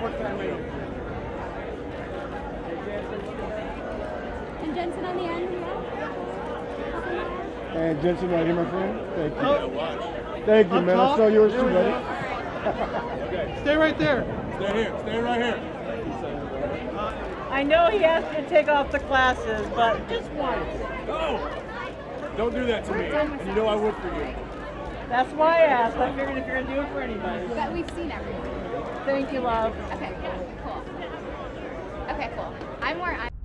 more time later. And Jensen on the end, yeah? And Jensen right here, my friend. Thank you. Oh, Thank you, Up man. I top. saw yours There too, buddy. go. stay right there. Stay here. Stay right here. I know he asked you to take off the glasses, but just once. No! Don't do that to me. And you know I would for you. That's why I asked. I figured if you're gonna do it for anybody. But we've seen everyone. Thank you, love. Okay, cool. Cool. Okay, cool. I'm more. I'm